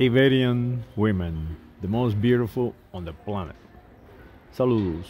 Iberian women, the most beautiful on the planet. Saludos.